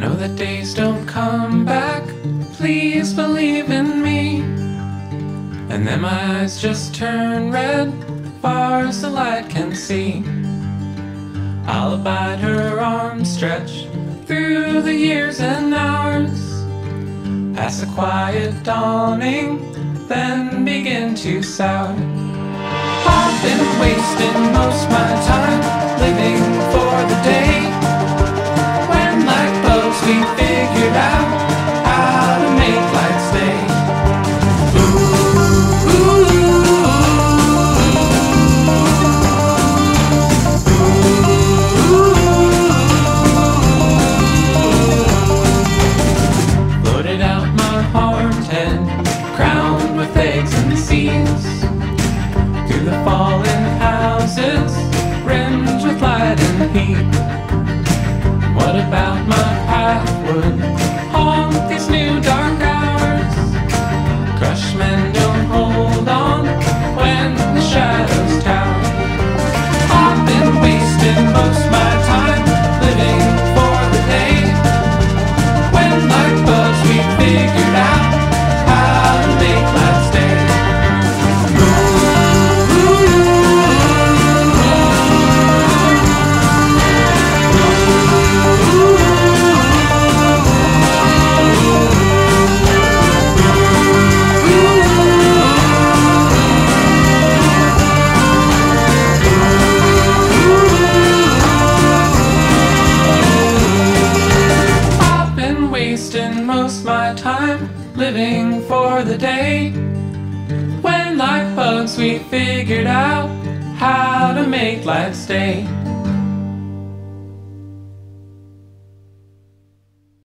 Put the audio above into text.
know that days don't come back. Please believe in me. And then my eyes just turn red, far as the light can see. I'll abide her arms stretch through the years and hours. Past the quiet dawning, then begin to sour. I've been wasting most my Through the fallen houses, rimmed with light and heat. Most my time living for the day when like bugs we figured out how to make life stay.